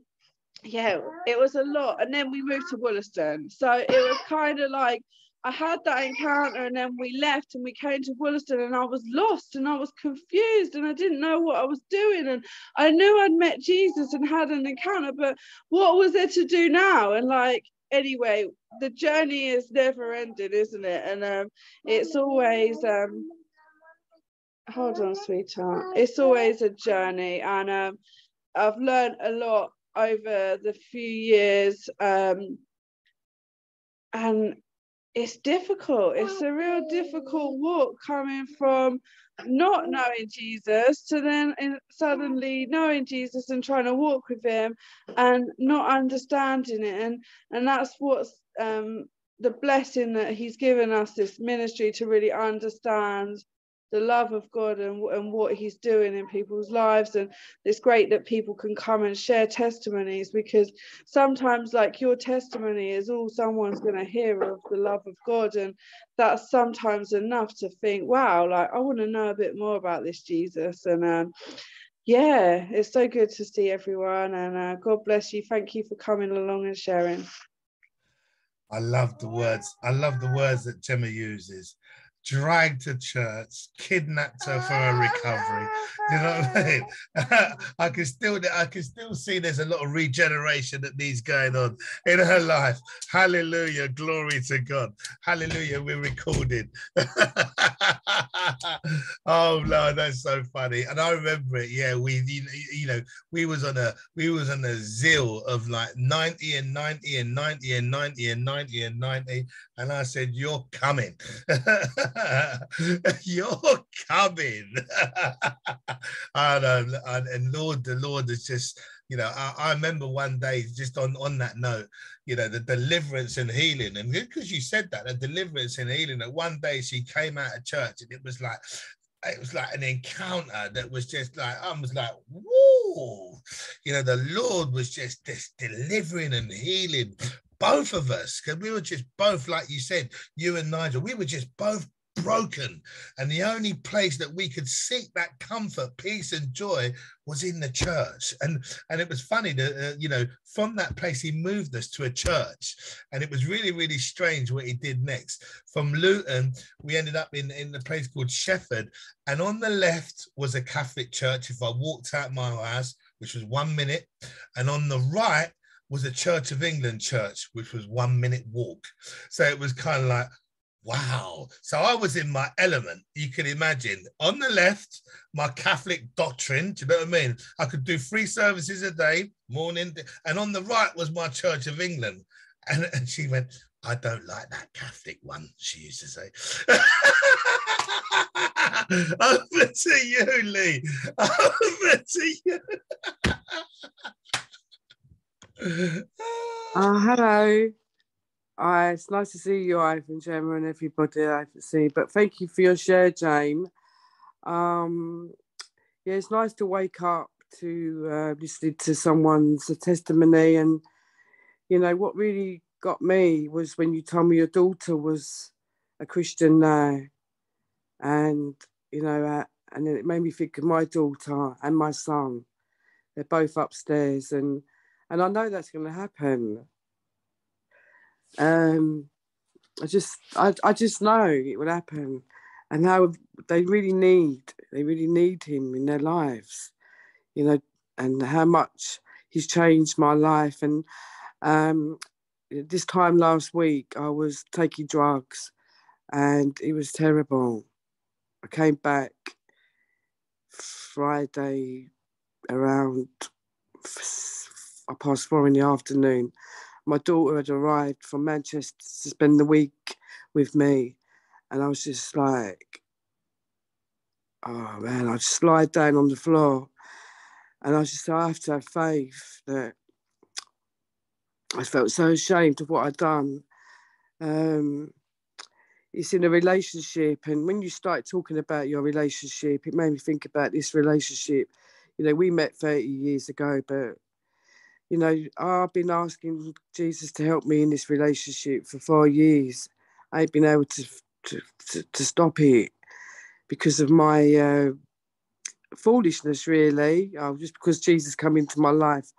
yeah it was a lot and then we moved to Wollaston. So it was kind of like I had that encounter and then we left and we came to Wollaston and I was lost and I was confused and I didn't know what I was doing and I knew I'd met Jesus and had an encounter but what was there to do now? And like anyway the journey is never ended isn't it? And um it's always um hold on, sweetheart. It's always a journey, and um, I've learned a lot over the few years, um, and it's difficult. It's a real difficult walk coming from not knowing Jesus to then suddenly knowing Jesus and trying to walk with Him and not understanding it, and and that's what's um, the blessing that He's given us this ministry to really understand the love of God and, and what He's doing in people's lives. And it's great that people can come and share testimonies because sometimes, like your testimony, is all someone's going to hear of the love of God. And that's sometimes enough to think, wow, like I want to know a bit more about this Jesus. And um, yeah, it's so good to see everyone. And uh, God bless you. Thank you for coming along and sharing.
I love the words. I love the words that Gemma uses dragged to church, kidnapped her for her recovery. You know what I mean? I can still I can still see there's a lot of regeneration that needs going on in her life. Hallelujah. Glory to God. Hallelujah. We're recording. oh no, that's so funny. And I remember it. Yeah, we you know, we was on a we was on a zeal of like 90 and 90 and 90 and 90 and 90 and 90. And I said, You're coming. You're coming. and, um, and, and Lord, the Lord is just, you know, I, I, remember one day just on, on that note, you know, the deliverance and healing. And because you said that, the deliverance and healing, that one day she came out of church and it was like, it was like an encounter that was just like I was like, whoa, you know, the Lord was just this delivering and healing both of us because we were just both, like you said, you and Nigel, we were just both broken. And the only place that we could seek that comfort, peace, and joy was in the church. And and it was funny that uh, you know from that place he moved us to a church, and it was really really strange what he did next. From Luton, we ended up in in the place called Shefford, and on the left was a Catholic church. If I walked out my house, which was one minute, and on the right was a Church of England church, which was one minute walk. So it was kind of like, wow. So I was in my element, you can imagine. On the left, my Catholic doctrine, do you know what I mean? I could do three services a day, morning, and on the right was my Church of England. And, and she went, I don't like that Catholic one, she used to say. Over to you, Lee. Over to you.
Uh, hello. Uh, it's nice to see you, Ivan, Gemma, and everybody I see. But thank you for your share, James. Um, yeah, it's nice to wake up to uh, to someone's testimony. And, you know, what really got me was when you told me your daughter was a Christian now. And, you know, uh, and it made me think of my daughter and my son. They're both upstairs. And, and I know that's going to happen. Um, I just, I, I just know it will happen, and how they really need, they really need him in their lives, you know, and how much he's changed my life. And um, this time last week, I was taking drugs, and it was terrible. I came back Friday around past four in the afternoon my daughter had arrived from Manchester to spend the week with me. And I was just like, oh man, I just lied down on the floor. And I just, I have to have faith that I felt so ashamed of what I'd done. Um, it's in a relationship. And when you start talking about your relationship, it made me think about this relationship. You know, we met 30 years ago, but you know, I've been asking Jesus to help me in this relationship for four years. I ain't been able to to, to, to stop it because of my uh, foolishness, really. Uh, just because Jesus come into my life,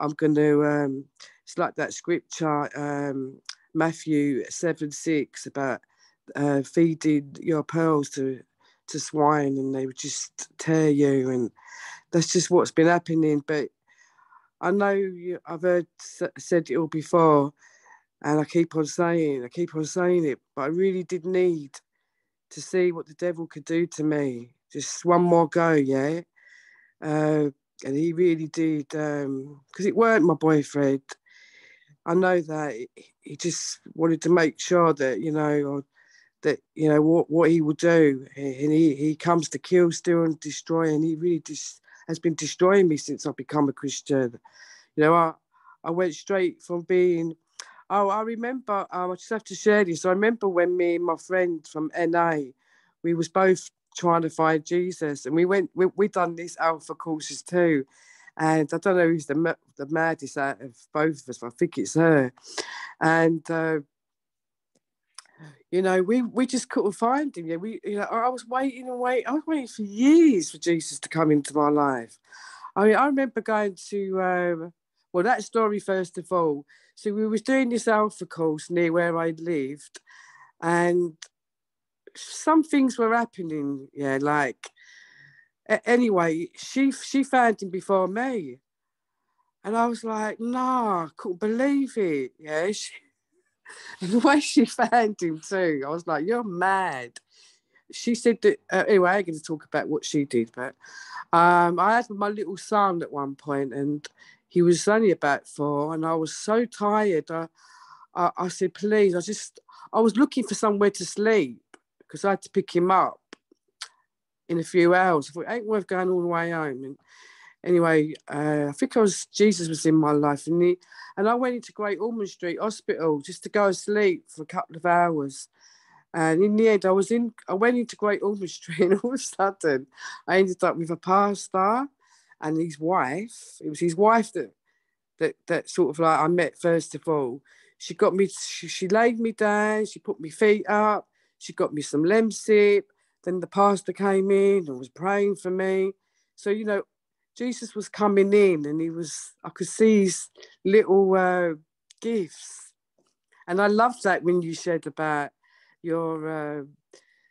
I'm going to. Um, it's like that scripture, um, Matthew seven six, about uh, feeding your pearls to to swine, and they would just tear you, and that's just what's been happening. But I know you, I've heard said it all before, and I keep on saying, I keep on saying it, but I really did need to see what the devil could do to me. Just one more go, yeah. Uh, and he really did, because um, it weren't my boyfriend. I know that he just wanted to make sure that you know, that you know what what he would do, and he he comes to kill, steal, and destroy, and he really just has been destroying me since I've become a Christian. You know, I, I went straight from being, oh, I remember, um, I just have to share this. I remember when me and my friend from NA, we was both trying to find Jesus and we went, we, we done these alpha courses too. And I don't know who's the, the maddest out of both of us, I think it's her. And, uh, you know, we we just couldn't find him. Yeah, we you know, I was waiting and waiting. I was waiting for years for Jesus to come into my life. I mean, I remember going to um, well, that story first of all. So we was doing this alpha course near where I lived, and some things were happening. Yeah, like anyway, she she found him before me, and I was like, nah, couldn't believe it. Yeah, she, and the way she found him too, I was like, "You're mad." She said that uh, anyway. I'm going to talk about what she did, but um, I had my little son at one point, and he was only about four, and I was so tired. I, I, I said, "Please," I just I was looking for somewhere to sleep because I had to pick him up in a few hours. I thought, it ain't worth going all the way home. And anyway, uh, I think I was Jesus was in my life, and he, and I went into Great Ormond Street Hospital just to go sleep for a couple of hours. And in the end, I was in. I went into Great Ormond Street, and all of a sudden, I ended up with a pastor and his wife. It was his wife that that that sort of like I met first of all. She got me. She, she laid me down. She put my feet up. She got me some lemsip. Then the pastor came in and was praying for me. So you know, Jesus was coming in and he was, I could see his little uh, gifts. And I love that when you said about your uh,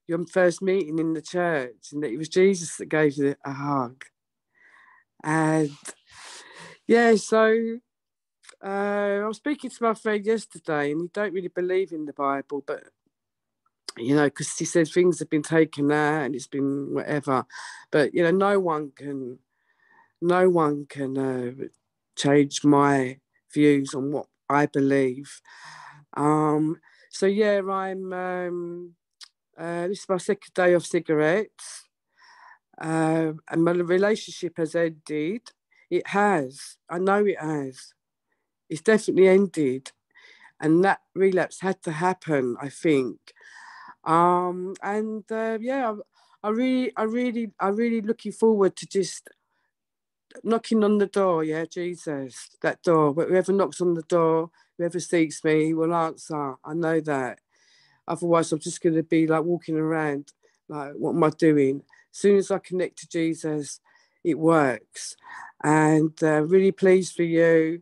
your first meeting in the church and that it was Jesus that gave you a hug. And yeah, so uh, I was speaking to my friend yesterday and he don't really believe in the Bible, but you know, because he said things have been taken out and it's been whatever. But you know, no one can no one can uh, change my views on what I believe. Um, so yeah, I'm. Um, uh, this is my second day of cigarettes, uh, and my relationship has ended. It has. I know it has. It's definitely ended, and that relapse had to happen. I think. Um, and uh, yeah, I, I really, I really, I really looking forward to just knocking on the door. Yeah, Jesus, that door. Whoever knocks on the door, whoever seeks me, he will answer. I know that. Otherwise, I'm just going to be like walking around, like, what am I doing? As soon as I connect to Jesus, it works. And uh, really pleased for you.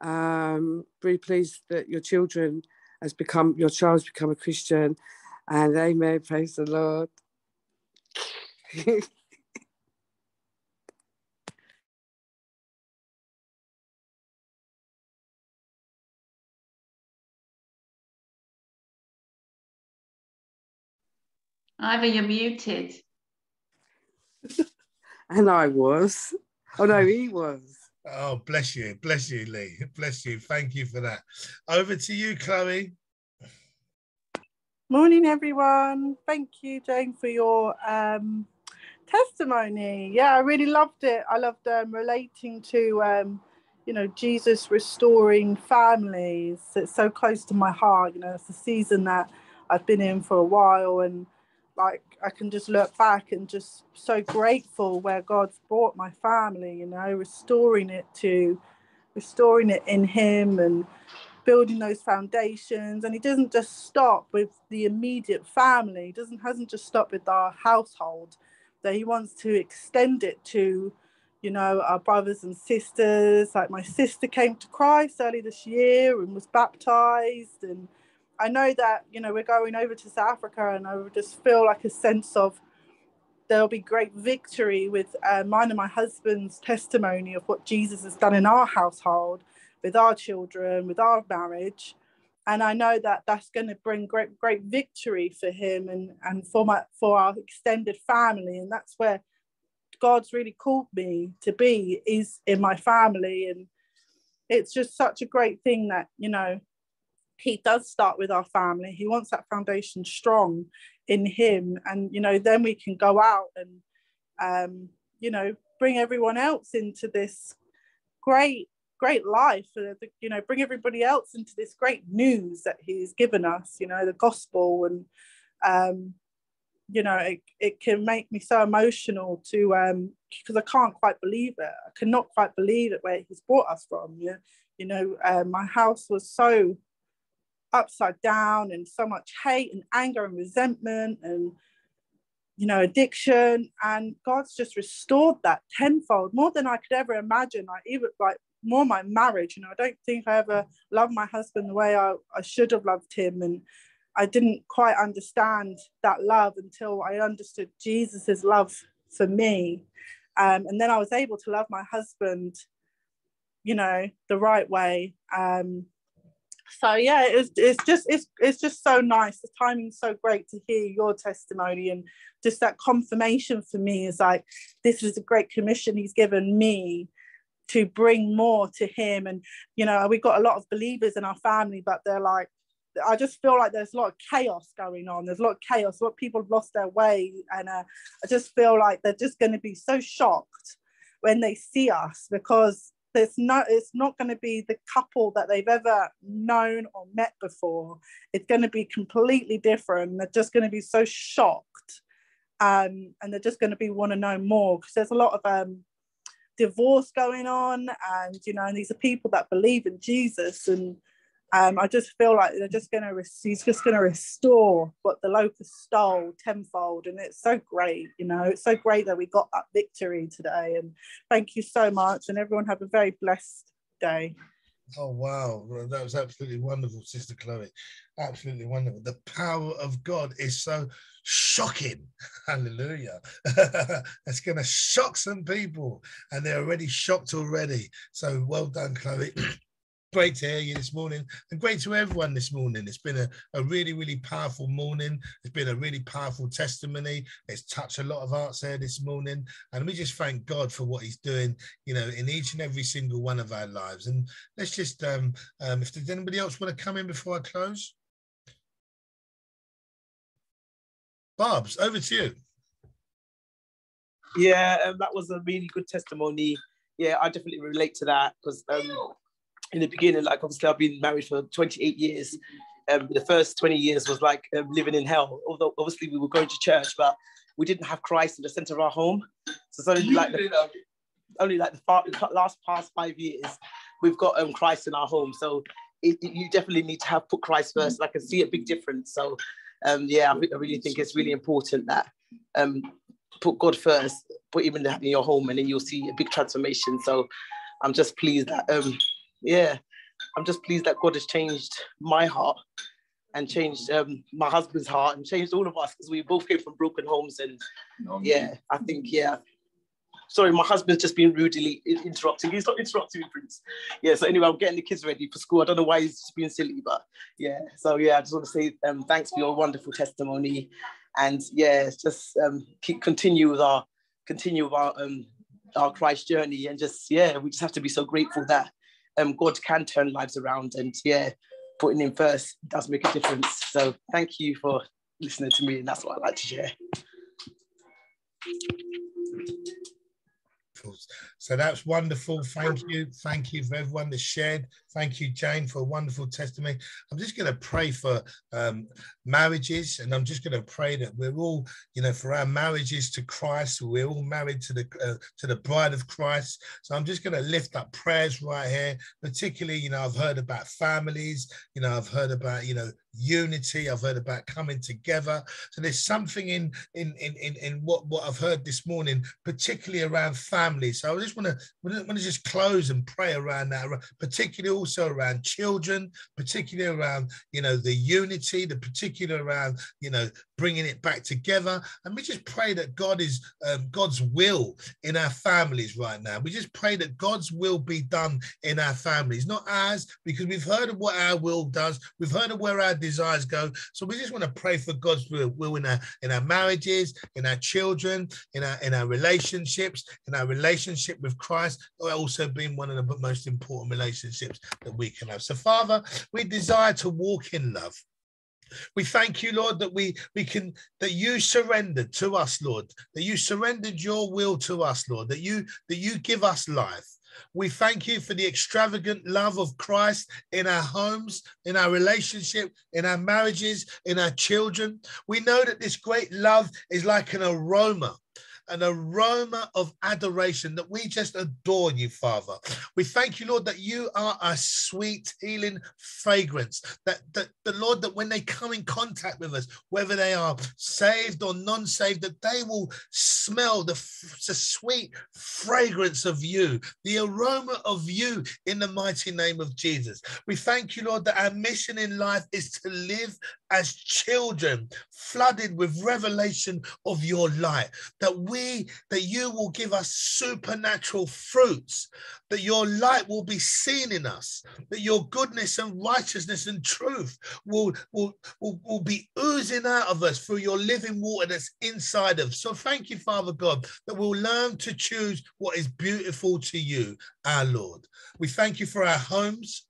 Um, really pleased that your children has become, your child's become a Christian. And amen. Praise the Lord.
Ivor, you're muted.
and I was. Oh no, he was.
Oh, bless you, bless you, Lee, bless you. Thank you for that. Over to you, Chloe.
Morning, everyone. Thank you, Jayne, for your um, testimony. Yeah, I really loved it. I loved um, relating to, um, you know, Jesus restoring families. It's so close to my heart. You know, it's a season that I've been in for a while, and like I can just look back and just so grateful where God's brought my family, you know, restoring it to restoring it in him and building those foundations. And he doesn't just stop with the immediate family. He doesn't hasn't just stopped with our household that he wants to extend it to you know our brothers and sisters. Like my sister came to christ early this year and was baptized and I know that you know we're going over to South Africa, and I just feel like a sense of there'll be great victory with uh, mine and my husband's testimony of what Jesus has done in our household, with our children, with our marriage, and I know that that's going to bring great great victory for him and and for my for our extended family, and that's where God's really called me to be is in my family, and it's just such a great thing that you know he does start with our family. He wants that foundation strong in him. And, you know, then we can go out and, um, you know, bring everyone else into this great, great life. Uh, you know, bring everybody else into this great news that he's given us, you know, the gospel. And, um, you know, it, it can make me so emotional to, um, because I can't quite believe it. I cannot quite believe it where he's brought us from. Yeah. You know, uh, my house was so upside down and so much hate and anger and resentment and you know addiction. And god's just restored that tenfold more than i could ever imagine. Like even like more my marriage. You know i don't think i ever loved my husband the way i, I should have loved him. And i didn't quite understand that love until i understood jesus's love for me. Um, and then i was able to love my husband you know the right way. Um, so yeah it's, it's just it's it's just so nice the timing's so great to hear your testimony and just that confirmation for me is like this is a great commission he's given me to bring more to him and you know we've got a lot of believers in our family but they're like I just feel like there's a lot of chaos going on. There's a lot of chaos. A lot of people have lost their way, and uh, I just feel like they're just going to be so shocked when they see us because there's no it's not going to be the couple that they've ever known or met before. It's going to be completely different. They're just going to be so shocked um, and they're just going to be want to know more because there's a lot of um, divorce going on and you know and these are people that believe in jesus and um, I just feel like they're just going to, he's just going to restore what the locust stole tenfold. And it's so great, you know, it's so great that we got that victory today. And thank you so much. And everyone have a very blessed day.
Oh, wow. That was absolutely wonderful, Sister Chloe. Absolutely wonderful. The power of God is so shocking. Hallelujah. It's going to shock some people, and they're already shocked already. So well done, Chloe. Great to hear you this morning and great to everyone this morning. It's been a, a really, really powerful morning. It's been a really powerful testimony. It's touched a lot of hearts there this morning. And we just thank God for what he's doing, you know, in each and every single one of our lives. And let's just, um, um, if there's anybody else want to come in before I close. Barb's, over to you.
Yeah, um, that was a really good testimony. Yeah, I definitely relate to that because um, in the beginning, like obviously I've been married for 28 years. Um, the first 20 years was like um, living in hell. Although obviously we were going to church, but we didn't have Christ in the center of our home. So it's only like the, only like the far, last past five years, we've got um, Christ in our home. So it, it, you definitely need to have put Christ first. And I can see a big difference. So um, yeah, I, I, really think it's really important that um, put God first, put him in, the, in, your home, and then you'll see a big transformation. So I'm just pleased that um, yeah, I'm just pleased that God has changed my heart and changed um, my husband's heart and changed all of us because we both came from broken homes. And yeah, I think, yeah. Sorry, my husband's just been rudely interrupting. He's not interrupting me, Prince. Yeah, so anyway, I'm getting the kids ready for school. I don't know why he's being silly, but yeah. So yeah, I just want to say um, thanks for your wonderful testimony. And yeah, just um, keep continue with our continue with our um, our Christ journey and just yeah, we just have to be so grateful that um, God can turn lives around. And yeah, putting him first does make a difference. So thank you for listening to me. And that's what I'd like to share.
So that's wonderful. Thank you. Thank you for everyone that shared. Thank you, Jayne, for a wonderful testimony. I'm just going to pray for um, marriages, and I'm just going to pray that we're all, you know, for our marriages to Christ. We're all married to the uh, to the bride of Christ. So I'm just going to lift up prayers right here. Particularly, you know, I've heard about families. You know, I've heard about you know unity. I've heard about coming together. So there's something in in in in, in what what I've heard this morning, particularly around family. So I just want to want to just close and pray around that, particularly also around children, particularly around you know the unity, the particular around you know bringing it back together. And we just pray that God is um, God's will in our families right now. We just pray that God's will be done in our families, not ours, because we've heard of what our will does. We've heard of where our desires go. So we just want to pray for God's will, will in our in our marriages, in our children, in our in our relationships, in our relationship with Christ, also being one of the most important relationships that we can have. So, Father, we desire to walk in love. We thank you, Lord, that we we can that you surrendered to us, Lord, that you surrendered your will to us, Lord, that you that you give us life. We thank you for the extravagant love of Christ in our homes, in our relationship, in our marriages, in our children. We know that this great love is like an aroma an aroma of adoration that we just adore you, Father. We thank you, Lord, that you are a sweet healing fragrance. That, that the Lord, that when they come in contact with us, whether they are saved or non-saved, that they will smell the, the sweet fragrance of you, the aroma of you in the mighty name of Jesus. We thank you, Lord, that our mission in life is to live as children, flooded with revelation of your light, that we, that you will give us supernatural fruits, that your light will be seen in us, that your goodness and righteousness and truth will, will, will, will be oozing out of us through your living water that's inside of. So thank you, Father God, that we'll learn to choose what is beautiful to you, our Lord. We thank you for our homes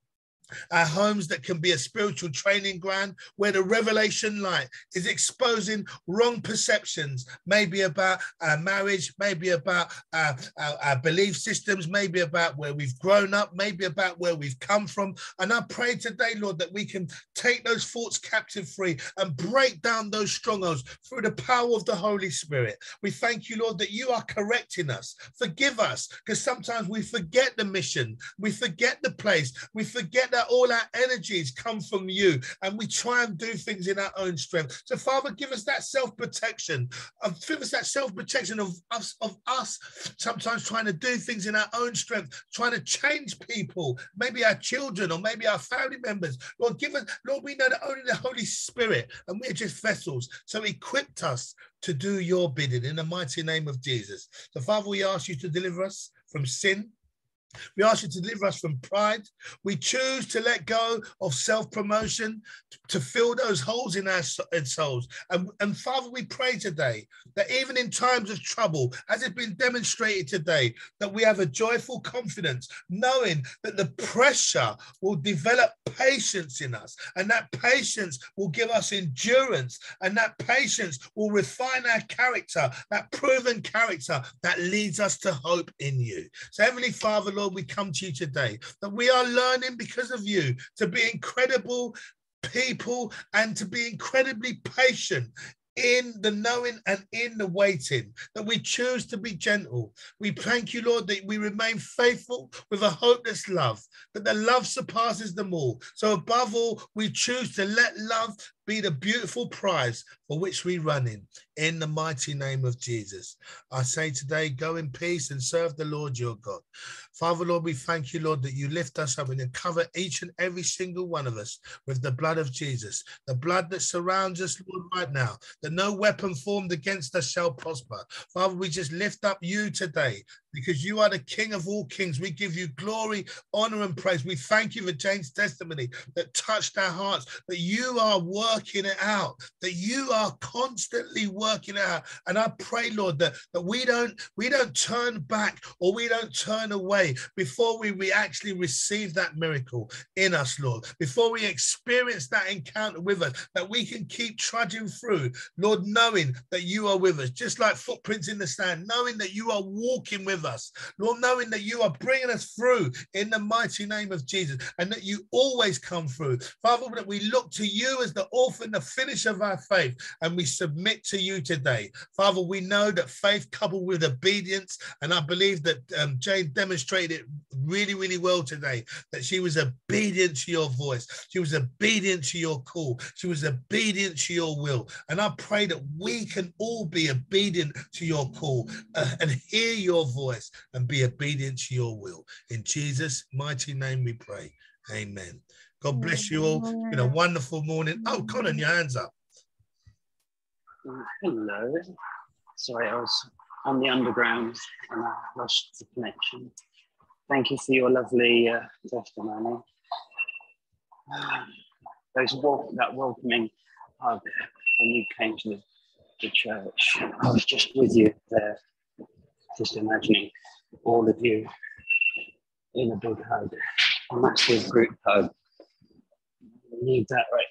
our homes that can be a spiritual training ground where the revelation light is exposing wrong perceptions, maybe about our marriage, maybe about our, our, our, belief systems, maybe about where we've grown up, maybe about where we've come from. And I pray today, Lord, that we can take those thoughts captive free and break down those strongholds through the power of the Holy Spirit. We thank you, Lord, that you are correcting us. Forgive us, because sometimes we forget the mission, we forget the place, we forget that all our energies come from you and we try and do things in our own strength. So, Father, give us that self protection, um, give us that self protection of us, of us sometimes trying to do things in our own strength, trying to change people, maybe our children or maybe our family members. Lord, give us, Lord, we know that only the Holy Spirit and we're just vessels. So, equipped us to do your bidding in the mighty name of Jesus. So, Father, we ask you to deliver us from sin We ask you to deliver us from pride. We choose to let go of self promotion to fill those holes in our souls. And, and Father, we pray today that even in times of trouble, as it's been demonstrated today, that we have a joyful confidence, knowing that the pressure will develop patience in us, and that patience will give us endurance, and that patience will refine our character, that proven character that leads us to hope in you. So, Heavenly Father, Lord, we come to you today that we are learning because of you to be incredible people and to be incredibly patient in the knowing and in the waiting, that we choose to be gentle. We thank you, Lord, that we remain faithful with a hopeless love, that the love surpasses them all. So, above all, we choose to let love be the beautiful prize for which we run in, in the mighty name of Jesus. I say today, go in peace and serve the Lord your God. Father, Lord, we thank you, Lord, that you lift us up and you cover each and every single one of us with the blood of Jesus, the blood that surrounds us, Lord, right now, that no weapon formed against us shall prosper. Father, we just lift up you today because you are the King of all kings. We give you glory, honor, and praise. We thank you for Jayne's testimony that touched our hearts, that you are working it out, that you are constantly working it out. And I pray, Lord, that, that we don't we don't turn back or we don't turn away before we, we actually receive that miracle in us, Lord, before we experience that encounter with us, that we can keep trudging through, Lord, knowing that you are with us, just like footprints in the sand, knowing that you are walking with with us. Lord, knowing that you are bringing us through in the mighty name of Jesus and that you always come through. Father, that we look to you as the author and the finish of our faith and we submit to you today. Father, we know that faith coupled with obedience, and I believe that um, Jayne demonstrated it really, really well today, that she was obedient to your voice. She was obedient to your call. She was obedient to your will. And I pray that we can all be obedient to your call uh, and hear your voice voice and be obedient to your will. In Jesus' mighty name we pray. Amen. God bless you all. It's been a wonderful morning. Oh, Conan, your hands up.
Hello. Sorry, I was on the underground and I lost the connection. Thank you for your lovely uh, testimony. Those walk, that welcoming hug when you came to the, the church. I was just with you there just imagining all of you in a big hug, a massive group hug. We need that right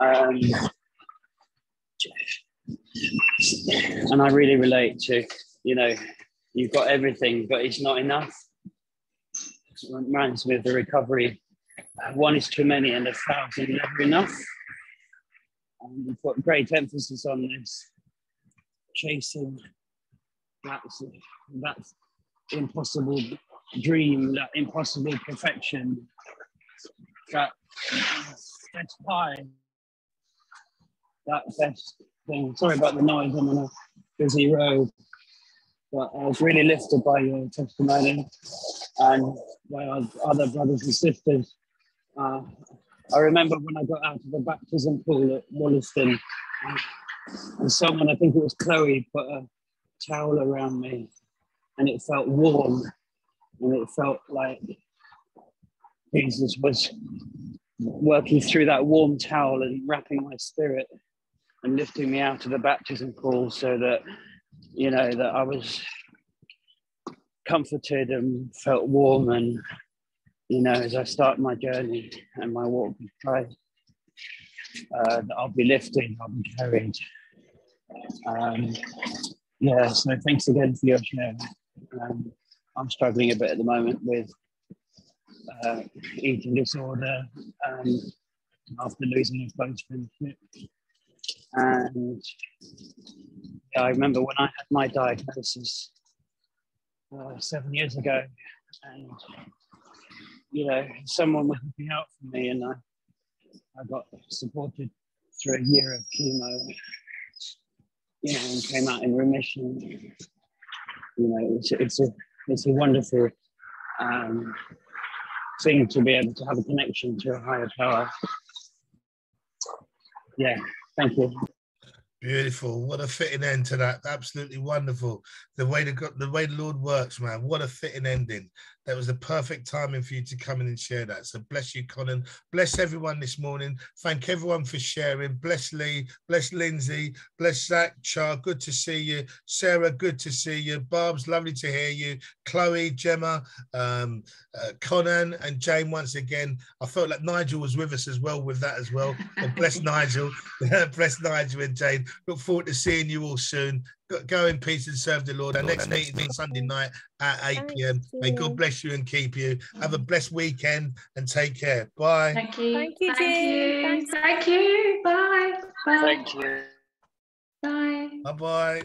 now. Um, and I really relate to, you know, you've got everything, but it's not enough. It reminds me of the recovery. One is too many and a thousand never enough. And we put great emphasis on this chasing that that impossible dream, that impossible perfection, that best pie, that best thing. Sorry about the noise. I'm on a busy road, but I was really lifted by your testimony and by our other brothers and sisters. Uh, I remember when I got out of the baptism pool at Wollaston and someone, I think it was Chloe, put a towel around me and it felt warm and it felt like Jesus was working through that warm towel and wrapping my spirit and lifting me out of the baptism pool so that, you know, that I was comforted and felt warm and, you know, as I start my journey and my walk with Christ, uh, I'll be lifted, I'll be carried. Um, yeah, so thanks again for your share. Um, I'm struggling a bit at the moment with uh, eating disorder um, after losing a close friendship. And yeah, I remember when I had my diagnosis uh, seven years ago, and you know, someone was looking out for me, and I, I got supported through a year of chemo you know, and came out in remission. You know, it's, it's a it's a wonderful um, thing to be able to have a connection to a higher power. Yeah, thank you.
Beautiful. What a fitting end to that. Absolutely wonderful. The way the the way the Lord works, man. What a fitting ending. That was the perfect timing for you to come in and share that. So bless you, Conan. Bless everyone this morning. Thank everyone for sharing. Bless Lee. Bless Lindsay. Bless Zach. Char. Good to see you. Sarah. Good to see you. Barb's lovely to hear you. Chloe, Gemma, um, uh, Conan, and Jayne. Once again, I felt like Nigel was with us as well with that as well. But bless Nigel. bless Nigel and Jayne. Look forward to seeing you all soon. Go in peace and serve the Lord. Our next meeting is Sunday night at 8 p.m. May God bless you and keep you. Have a blessed weekend and take care. Bye.
Thank you.
Thank you,
Thank
Jayne.
you. Thank you. Bye. Bye.
Thank you.
Bye.
Bye bye.